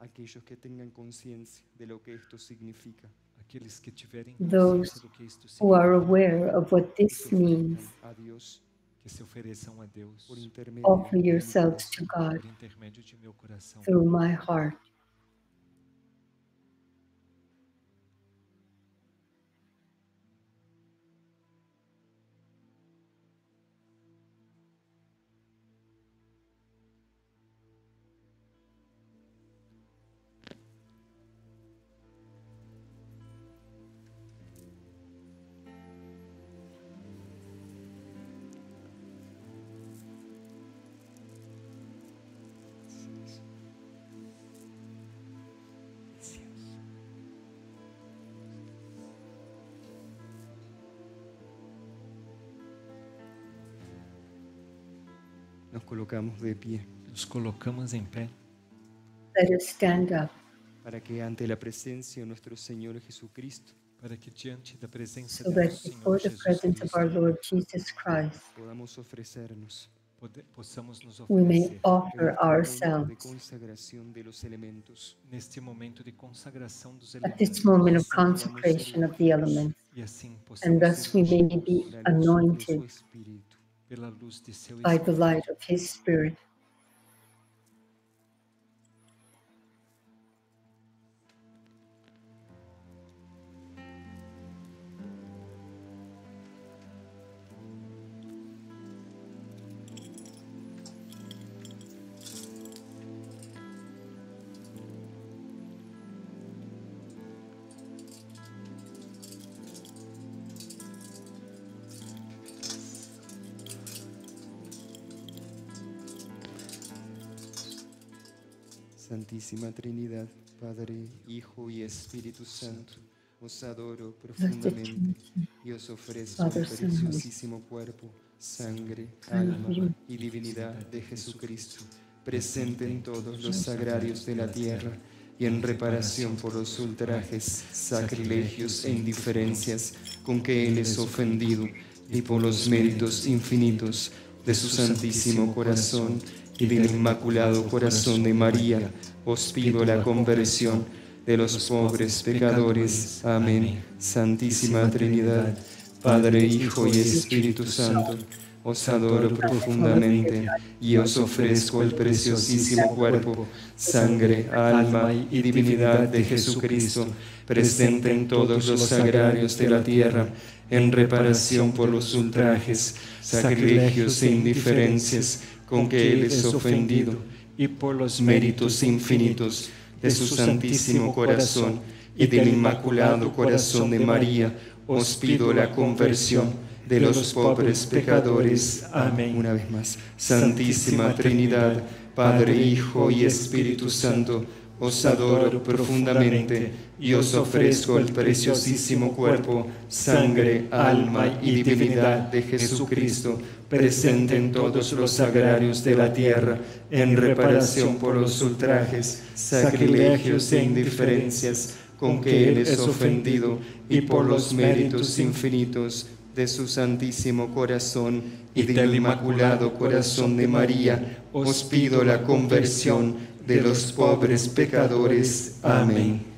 Speaker 1: Aquellos que tengan conciencia de lo que esto significa,
Speaker 2: Aqueles que tiverem
Speaker 3: Those
Speaker 2: consciência do que isto
Speaker 3: Who are aware of what
Speaker 1: que
Speaker 3: this
Speaker 1: se
Speaker 3: means,
Speaker 1: a Dios
Speaker 2: que se ofereçam a Deus
Speaker 3: offer yourselves to God
Speaker 2: por intermédio de meu coração,
Speaker 3: through my heart.
Speaker 1: Colocamos de pie.
Speaker 2: Nos colocamos em pé
Speaker 3: Let us stand up.
Speaker 1: Para que ante la presencia de nuestro Señor Jesucristo
Speaker 2: para que diante da presença
Speaker 3: so
Speaker 2: do
Speaker 3: that
Speaker 2: nosso Senhor
Speaker 3: before the
Speaker 2: Jesus
Speaker 3: presence of our Lord Jesus Christ,
Speaker 1: podamos ofrecernos.
Speaker 2: pode- possamos nos
Speaker 3: we may offer
Speaker 1: este momento de
Speaker 3: ourselves.
Speaker 1: de los elementos.
Speaker 2: neste momento de consagração dos
Speaker 3: at this moment of consecration of the elements,
Speaker 2: e assim
Speaker 3: and thus we may be
Speaker 1: la luz
Speaker 3: anointed
Speaker 1: su espíritu.
Speaker 2: pela luz de seu
Speaker 3: by the light of His Spirit.
Speaker 1: Santísima Trinidad, Padre, Hijo y Espíritu Santo, os adoro profundamente y os ofrezco el preciosísimo cuerpo, sangre, alma y divinidad de Jesucristo, presente en todos los sagrarios de la tierra y en reparación por los ultrajes, sacrilegios e indiferencias con que Él es ofendido y por los méritos infinitos de su Santísimo Corazón y del Inmaculado Corazón de María, os pido la conversión de los pobres pecadores. Amén. Santísima Trinidad, Padre, Hijo y Espíritu Santo, os adoro profundamente y os ofrezco el preciosísimo cuerpo, sangre, alma y divinidad de Jesucristo, presente en todos los sagrarios de la tierra, en reparación por los ultrajes, sacrilegios e indiferencias con que Él es ofendido,
Speaker 2: e por los
Speaker 1: méritos infinitos de su Santísimo Corazón y del Inmaculado Corazón de María, os pido la conversión de los pobres pecadores.
Speaker 2: Amén.
Speaker 1: Una vez más, Santísima Trinidad, Padre, Hijo y Espíritu Santo, os adoro profundamente y os ofrezco el preciosísimo cuerpo, sangre, alma y divinidad de Jesucristo, presente en todos los sagrarios de la tierra, en reparación por los ultrajes, sacrilegios e indiferencias con que Él es ofendido y por los méritos infinitos de su Santísimo Corazón y del Inmaculado Corazón de María, os pido la conversión de los pobres pecadores. Amén.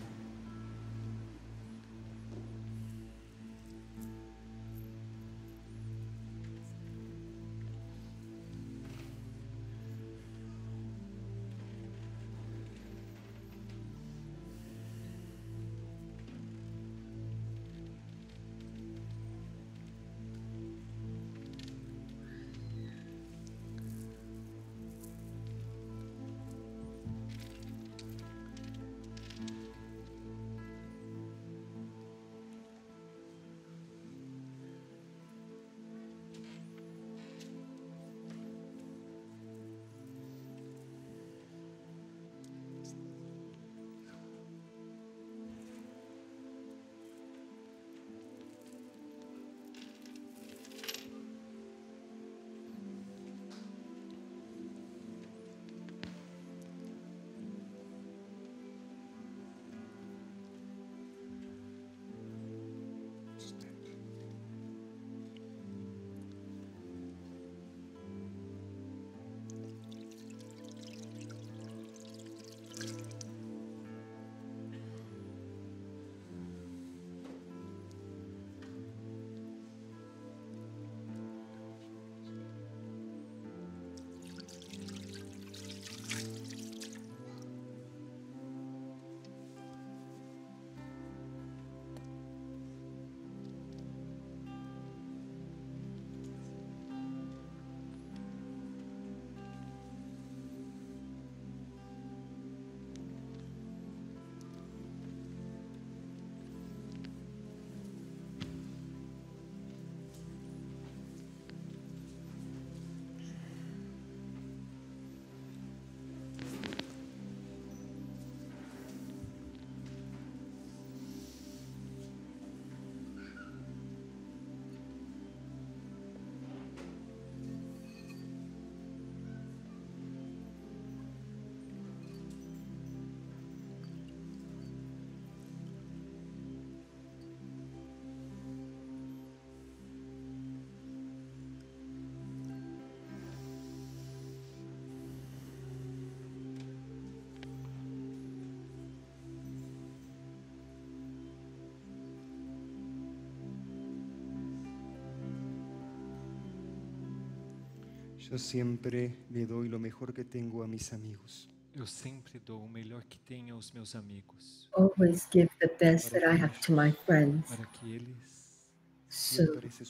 Speaker 1: Yo siempre le doy lo mejor que tengo a mis amigos.
Speaker 2: Eu sempre dou o melhor que tenho aos meus amigos,
Speaker 3: Always give the best that I have to my friends
Speaker 2: para que eles
Speaker 3: so
Speaker 1: Siempre se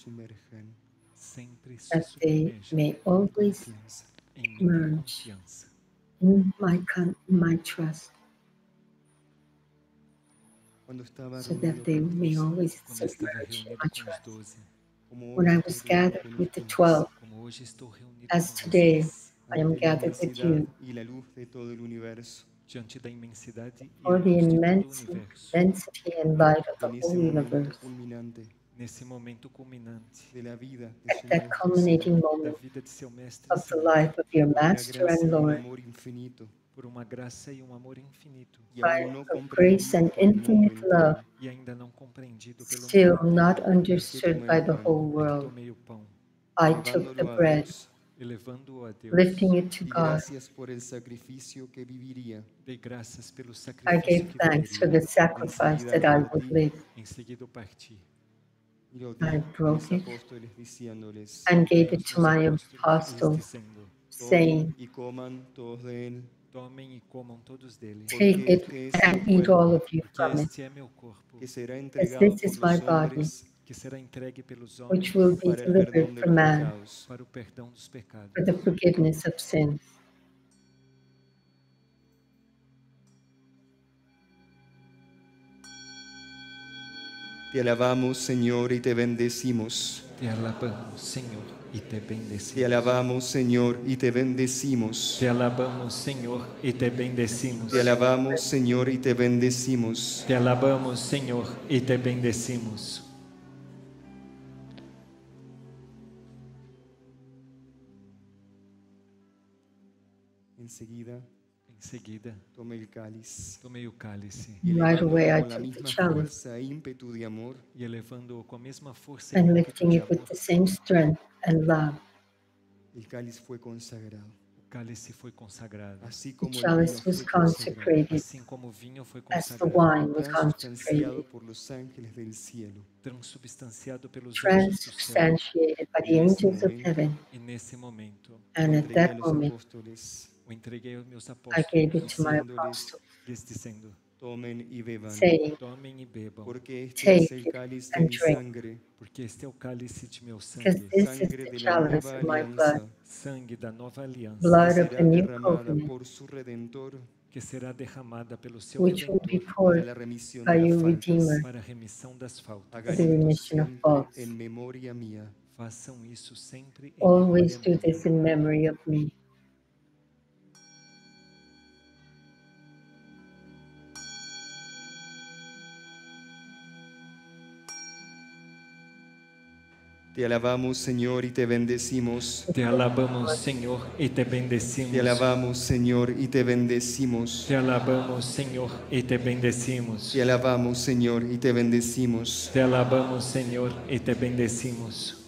Speaker 2: sempre se
Speaker 3: that they may always
Speaker 1: confianza.
Speaker 2: em confiança,
Speaker 3: in my, con- my trust so that they may always submerge my trust. When I was gathered with the twelve, As today, I am gathered with you. for the immense density and light of the whole universe, at that culminating moment of the life of your Master and Lord,
Speaker 2: por uma graça e um amor infinito,
Speaker 1: y
Speaker 3: by
Speaker 1: aún no
Speaker 3: of
Speaker 1: comprendido
Speaker 3: grace and
Speaker 1: por el mundo
Speaker 3: infinite love,
Speaker 2: e ainda não compreendido pelo
Speaker 3: still
Speaker 2: mundo,
Speaker 3: not understood by the whole world.
Speaker 2: tomei o pão,
Speaker 3: I took the bread,
Speaker 2: elevando-o a Deus,
Speaker 3: lifting it to God.
Speaker 1: por el sacrificio que viviría.
Speaker 2: dei graças pelo
Speaker 3: I gave thanks for the sacrifice that I would live.
Speaker 2: Em seguida parti.
Speaker 3: I
Speaker 1: di a mis
Speaker 3: broke it and gave it to my
Speaker 2: apóstolos,
Speaker 3: apostles, saying,
Speaker 2: tomem e comam todos dele,
Speaker 3: Take it and eat all of you
Speaker 2: porque
Speaker 3: from it,
Speaker 2: este é meu corpo,
Speaker 1: que será
Speaker 3: as
Speaker 1: entregado
Speaker 3: this is my body,
Speaker 2: que será entregue pelos
Speaker 3: which
Speaker 2: homens
Speaker 3: will be delivered for man
Speaker 1: pecados.
Speaker 2: para o perdão dos pecados.
Speaker 3: for the forgiveness of sins.
Speaker 1: Te alabamos, Señor, y te bendecimos.
Speaker 2: Te alabamos, Senhor, e te
Speaker 1: Te
Speaker 2: bendecimos.
Speaker 1: alabamos, Señor, y te bendecimos.
Speaker 2: Te alabamos, Senhor, e te bendecimos.
Speaker 1: Te alabamos, Señor, y te bendecimos.
Speaker 2: Te alabamos, Senhor, e te bendecimos.
Speaker 1: Enseguida
Speaker 2: seguida,
Speaker 1: tome el cáliz.
Speaker 2: tomei o cálice
Speaker 1: Y
Speaker 3: Right away, I took the chalice
Speaker 1: e ímpetu de amor,
Speaker 2: e elevando-o com a mesma força e
Speaker 3: and lifting
Speaker 2: de
Speaker 3: it with
Speaker 2: amor,
Speaker 3: the same strength and love.
Speaker 1: el cáliz fue consagrado.
Speaker 2: o cálice foi consagrado.
Speaker 3: The
Speaker 1: como vino
Speaker 3: chalice was
Speaker 1: consagrado,
Speaker 3: consecrated
Speaker 2: Assim como o vinho foi
Speaker 3: as the
Speaker 2: consagrado,
Speaker 3: wine was
Speaker 1: transubstanciado
Speaker 3: consecrated,
Speaker 1: por los ángeles del cielo.
Speaker 2: transubstanciado pelos anjos do céu.
Speaker 3: transubstantiated by the angels of heaven.
Speaker 2: E nesse momento,
Speaker 3: And at that moment,
Speaker 2: o entreguei aos meus
Speaker 3: I
Speaker 2: apóstolos,
Speaker 3: gave it to my
Speaker 1: diciéndoles,
Speaker 3: apostles,
Speaker 2: lhes dizendo:
Speaker 1: y beban,
Speaker 3: saying,
Speaker 2: Tomem e bebam,
Speaker 1: porque este el
Speaker 3: it
Speaker 1: cáliz de
Speaker 3: and
Speaker 1: mi
Speaker 3: drink.
Speaker 1: sangre,
Speaker 2: porque este é o cálice de meu sangue,
Speaker 1: de la
Speaker 3: of my blood,
Speaker 1: alianza,
Speaker 2: sangue da nova aliança,
Speaker 3: blood
Speaker 1: que
Speaker 3: of
Speaker 1: será
Speaker 3: the new
Speaker 1: derramada
Speaker 3: covenant,
Speaker 1: por su redentor
Speaker 2: que será derramada pelo seu
Speaker 3: which will be poured by your. Redeemer
Speaker 2: para a remissão das faltas.
Speaker 1: Hagan
Speaker 3: the remission of faults.
Speaker 1: en memoria mía.
Speaker 2: Façam isso sempre em
Speaker 3: Always
Speaker 2: memória
Speaker 3: do this
Speaker 2: minha.
Speaker 3: in memory of me.
Speaker 1: Te alabamos, Señor, y te bendecimos.
Speaker 2: Te alabamos, Senhor, e te bendecimos.
Speaker 1: Te alabamos, Señor, y te bendecimos.
Speaker 2: Te alabamos, Senhor, e te bendecimos.
Speaker 1: Te alabamos, Señor, y te bendecimos.
Speaker 2: Te alabamos, Senhor, te bendecimos.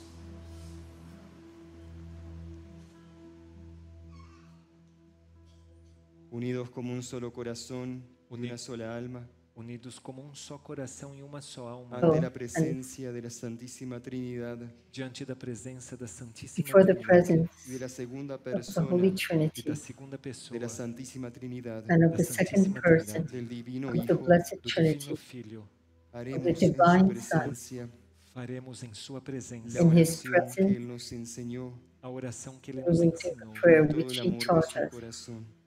Speaker 1: Unidos como un solo corazón, una sola alma,
Speaker 2: Unidos como um só coração e uma só alma,
Speaker 1: ante
Speaker 3: Oh,
Speaker 1: la presencia de la Santísima Trinidad.
Speaker 2: Diante da presença da Santíssima
Speaker 3: Before the
Speaker 2: Trindade
Speaker 3: presence
Speaker 1: de la segunda
Speaker 3: of the
Speaker 1: persona
Speaker 3: Holy
Speaker 2: e
Speaker 3: Trinity
Speaker 2: da segunda pessoa.
Speaker 1: de la Santísima Trinidad,
Speaker 3: and of
Speaker 2: da
Speaker 3: the second
Speaker 2: Santíssima
Speaker 3: person
Speaker 2: Trindade,
Speaker 1: del Divino
Speaker 3: of the Blessed Trinity,
Speaker 2: Filho,
Speaker 1: en su
Speaker 3: divine
Speaker 1: presencia
Speaker 2: faremos em Sua presença
Speaker 3: In His
Speaker 1: oración que
Speaker 3: presence,
Speaker 1: Él nos enseñó.
Speaker 2: a oração que Ele nos
Speaker 3: a
Speaker 2: ensinou.
Speaker 3: prayer which He taught us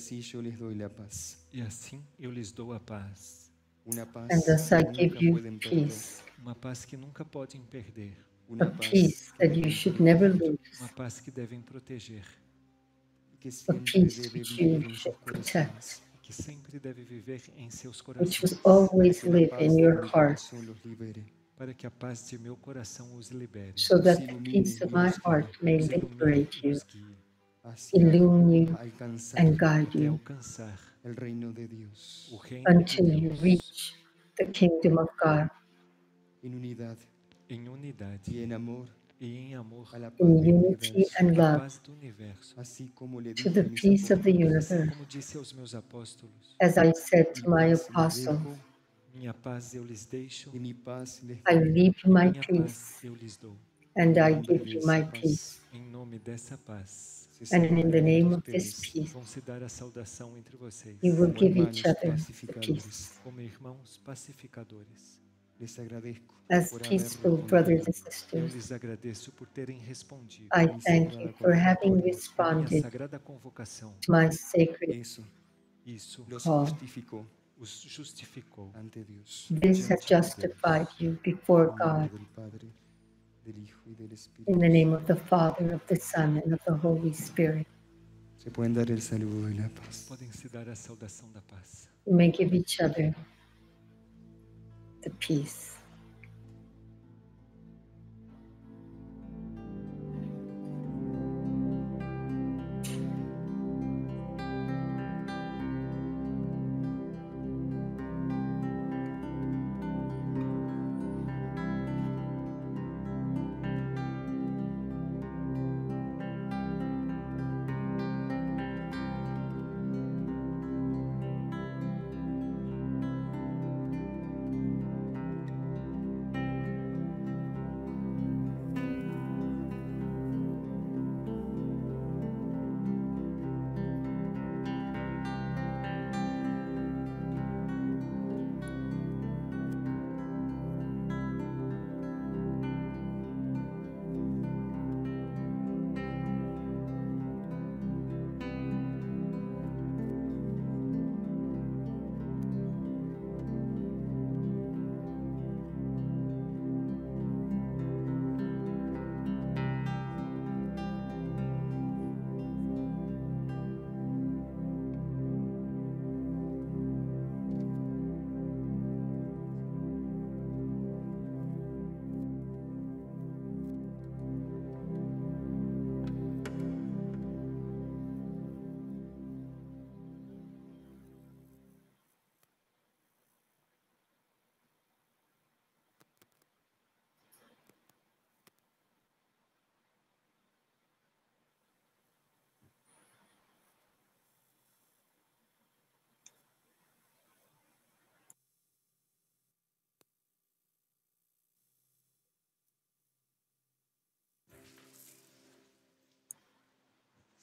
Speaker 1: Así yo les doy la paz.
Speaker 2: E assim eu lhes dou a paz.
Speaker 1: Una paz
Speaker 3: And thus I
Speaker 1: que
Speaker 3: give
Speaker 1: nunca
Speaker 3: you
Speaker 1: pueden perder.
Speaker 3: peace,
Speaker 2: Uma paz que nunca podem perder.
Speaker 3: a
Speaker 1: Una paz
Speaker 3: peace that you should never lose,
Speaker 2: Uma paz que devem proteger.
Speaker 1: que
Speaker 3: a
Speaker 1: siempre
Speaker 3: peace
Speaker 1: debe
Speaker 3: which
Speaker 1: vivir
Speaker 3: you
Speaker 1: en sus
Speaker 3: should
Speaker 1: corazones.
Speaker 3: protect,
Speaker 2: Que sempre deve viver em seus
Speaker 3: which
Speaker 2: corações.
Speaker 3: will always
Speaker 1: Que la
Speaker 3: live
Speaker 1: paz
Speaker 3: in
Speaker 1: de
Speaker 3: your
Speaker 1: mi
Speaker 3: heart,
Speaker 1: corazón los libere.
Speaker 2: Para que a paz de meu coração os libere.
Speaker 3: so that the peace of my heart may liberate you,
Speaker 2: os guie.
Speaker 1: Hacia
Speaker 3: illumine you, and guide you.
Speaker 2: alcançar
Speaker 1: el reino de Dios.
Speaker 2: O reino de
Speaker 3: until you reach the kingdom of God.
Speaker 1: En unidad
Speaker 2: em unidade
Speaker 1: y en amor
Speaker 2: e em amor.
Speaker 1: a la paz
Speaker 3: in unity and love
Speaker 2: paz do universo.
Speaker 1: Así como le
Speaker 3: to the peace of the universe.
Speaker 2: como disse aos meus apóstolos,
Speaker 3: As I said to my
Speaker 1: paz les
Speaker 3: apostle,
Speaker 2: minha paz eu lhes deixo,
Speaker 1: y mi paz les
Speaker 3: I leave my
Speaker 2: minha
Speaker 3: peace,
Speaker 2: paz eu lhes dou.
Speaker 3: and I
Speaker 1: En nombre
Speaker 3: give
Speaker 1: de
Speaker 3: you
Speaker 1: esa
Speaker 3: my
Speaker 1: paz,
Speaker 3: peace.
Speaker 2: Em nome dessa paz,
Speaker 1: se
Speaker 3: And in the name of this peace,
Speaker 2: vão se dar a saudação entre vocês,
Speaker 3: you will give each other the peace.
Speaker 2: como irmãos pacificadores.
Speaker 1: Les agradezco
Speaker 3: As peaceful brothers and sisters,
Speaker 2: lhes agradeço por terem respondido
Speaker 3: I thank you for having
Speaker 1: convocatoria.
Speaker 2: à minha
Speaker 3: responded to my sacred call.
Speaker 1: justificó
Speaker 2: os justificou.
Speaker 1: ante Dios.
Speaker 3: This has justified you before God. In the name of the Father, of the Son, and of the Holy Spirit.
Speaker 1: Se pueden dar el saludo de la paz.
Speaker 2: Podem se dar a saudação da paz.
Speaker 3: You may give each other the peace.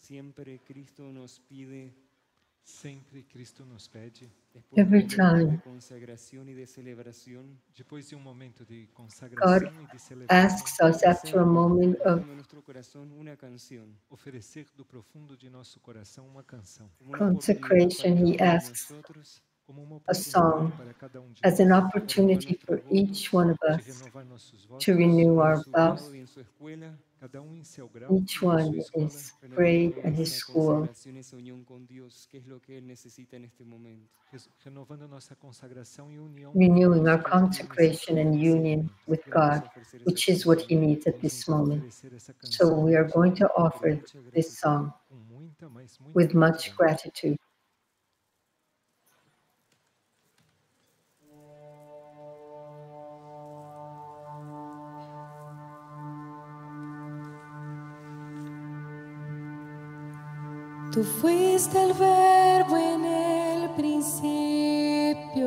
Speaker 1: Siempre Cristo nos pide,
Speaker 2: Sempre Cristo nos pede,
Speaker 1: después de
Speaker 3: Every
Speaker 1: un momento de
Speaker 3: time.
Speaker 1: consagración y de celebración,
Speaker 2: depois de um momento de consagração e de celebração,
Speaker 3: Asks us after a moment of
Speaker 1: en nuestro corazón una canción.
Speaker 2: oferecer do profundo de nosso coração uma canção,
Speaker 1: como una
Speaker 3: Consecration,
Speaker 1: oportunidad
Speaker 3: he
Speaker 1: para
Speaker 3: asks
Speaker 1: nosotros
Speaker 2: como uma
Speaker 3: a song
Speaker 2: oportunidade para cada um de
Speaker 3: as an opportunity for each one of us
Speaker 2: renovar nossos votos,
Speaker 3: to renew our
Speaker 1: en
Speaker 3: vows,
Speaker 1: y en su escuela,
Speaker 2: cada um em seu grau,
Speaker 3: each one
Speaker 2: sua
Speaker 3: in
Speaker 2: escola,
Speaker 3: his grade and his
Speaker 1: esa
Speaker 3: school,
Speaker 1: consagración, esa unión con Dios, que es lo que Él necesita en este momento.
Speaker 2: res- renovando nossa consagração união com
Speaker 3: renewing our
Speaker 2: que é o que ele
Speaker 3: consecration and union with God, which is what he needs at this moment. So we are going to offer this song
Speaker 2: com muita, mas muita
Speaker 3: with much gratitude.
Speaker 4: Tú fuiste el verbo en el principio,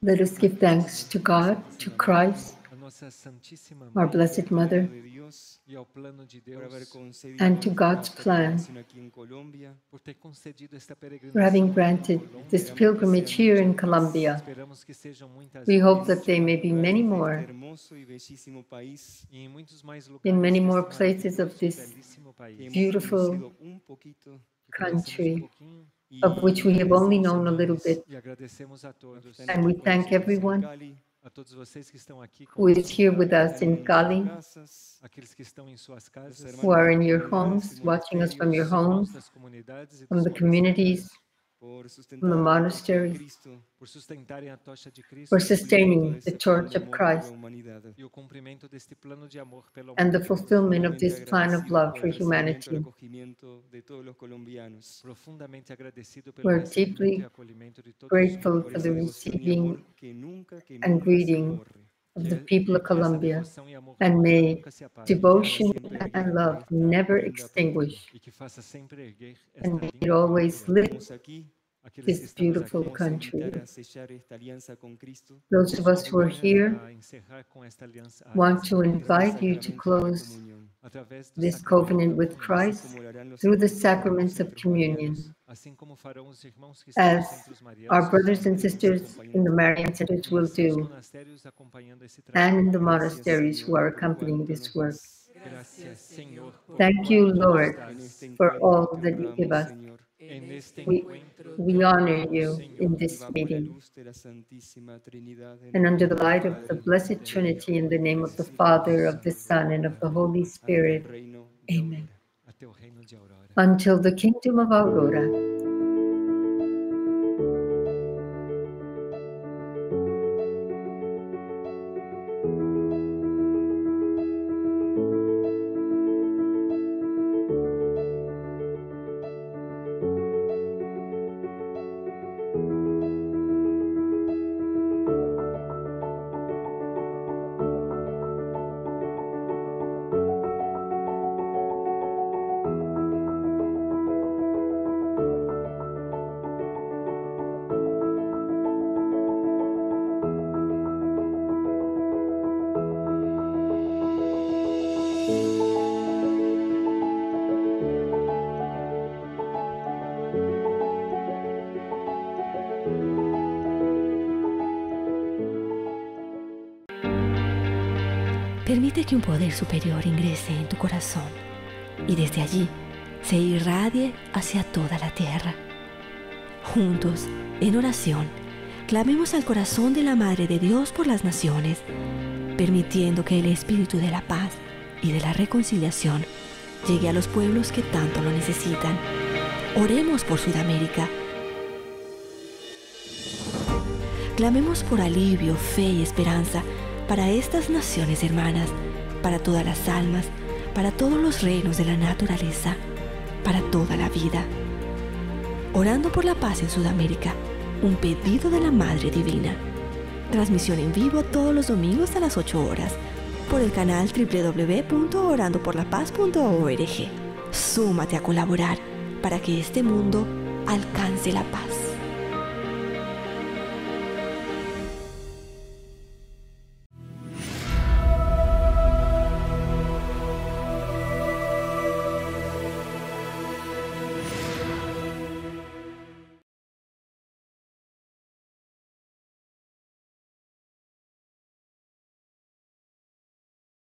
Speaker 3: Let us give thanks to God, to Christ,
Speaker 2: a nossa Santíssima
Speaker 3: our Blessed Mother,
Speaker 1: de Dios,
Speaker 2: ao plano de
Speaker 1: por haber
Speaker 2: Deus
Speaker 1: concedido
Speaker 3: and to God's plan
Speaker 1: peregrinación aquí en Colombia.
Speaker 2: por ter concedido esta
Speaker 3: for having granted this pilgrimage here in Colombia.
Speaker 2: Esperamos que sejam muitas
Speaker 3: We hope that there may be many more
Speaker 1: hermoso y bellísimo país
Speaker 2: em muitos mais lugares
Speaker 3: in many more places of this
Speaker 2: belíssimo
Speaker 1: que
Speaker 2: país.
Speaker 1: hemos
Speaker 3: beautiful
Speaker 1: conocido un poquito
Speaker 2: que conhecemos
Speaker 3: country
Speaker 2: um pouquinho
Speaker 1: y
Speaker 3: of which we have only known a little bit.
Speaker 2: agradecemos a todos,
Speaker 3: And we thank everyone
Speaker 1: Cali,
Speaker 2: a todos vocês que estão aqui
Speaker 3: who is here with us in Cali,
Speaker 1: casas,
Speaker 2: aqueles que estão em suas casas,
Speaker 3: who are in your homes, watching us from your homes,
Speaker 2: das comunidades
Speaker 3: from the communities,
Speaker 1: por sustentar
Speaker 3: from the
Speaker 1: a
Speaker 3: monasteries,
Speaker 1: Cristo
Speaker 2: por sustentarem a tocha de Cristo
Speaker 3: for sustaining the
Speaker 1: este
Speaker 3: torch of
Speaker 1: amor por la
Speaker 3: Christ,
Speaker 1: humanidad.
Speaker 2: e o cumprimento deste plano de amor pela
Speaker 3: and the fulfillment of this plan of love for
Speaker 1: el recibimiento y el
Speaker 3: humanity.
Speaker 1: acogimiento de todos los colombianos,
Speaker 2: Profundamente agradecido pelo
Speaker 3: We're deeply
Speaker 2: acolhimento de todos os
Speaker 3: grateful for the receiving
Speaker 1: amor que nunca, que
Speaker 3: and greeting
Speaker 1: borre.
Speaker 3: Of the people of Colombia, and may
Speaker 2: nunca se apague,
Speaker 3: devotion and love never extinguish,
Speaker 2: que faça sempre erguer esta
Speaker 3: and may it always
Speaker 2: bandeira.
Speaker 3: lift
Speaker 1: Estamos aquí,
Speaker 2: Aqueles
Speaker 3: this beautiful
Speaker 2: aqui,
Speaker 1: vamos a
Speaker 3: country.
Speaker 1: invitar a sellar esta aliança com Cristo.
Speaker 3: Those of us who are here
Speaker 2: a encerrar com esta aliança, a
Speaker 3: want to invite you to
Speaker 1: Sacramento de la
Speaker 3: close
Speaker 1: comunión,
Speaker 2: através do
Speaker 3: this covenant with Christ
Speaker 1: como lo harán los
Speaker 3: through the sacraments of communion.
Speaker 1: marianos.
Speaker 2: assim como farão os irmãos que estão nos
Speaker 3: as our brothers and sisters in the Marian centers will do,
Speaker 2: monastérios acompanhando esse
Speaker 3: and in the monasteries who are accompanying this work.
Speaker 1: das
Speaker 2: Gracias, Señor, por
Speaker 3: Thank you, Lord,
Speaker 2: das.
Speaker 1: en este
Speaker 3: for all that you give us.
Speaker 1: Señor.
Speaker 2: En
Speaker 3: We- We honor you in this
Speaker 1: Viva por la
Speaker 3: meeting.
Speaker 1: luz de la Santísima Trinidad, en
Speaker 3: And under the light of the Blessed Trinity, in the name of the Father, of the Son, and of the Holy Spirit. Amen.
Speaker 1: ahora.
Speaker 2: a teu reino de aurora.
Speaker 3: Until the kingdom of Aurora.
Speaker 5: Permite que un poder superior ingrese en tu corazón y desde allí se irradie hacia toda la tierra. Juntos, en oración, clamemos al corazón de la Madre de Dios por las naciones, permitiendo que el Espíritu de la paz y de la reconciliación llegue a los pueblos que tanto lo necesitan. Oremos por Sudamérica. Clamemos por alivio, fe y esperanza para estas naciones hermanas, para todas las almas, para todos los reinos de la naturaleza, para toda la vida. Orando por la paz en Sudamérica, un pedido de la Madre Divina. Transmisión en vivo todos los domingos a las 8 horas por el canal www.orandoporlapaz.org. Súmate a colaborar para que este mundo alcance la paz.